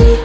me.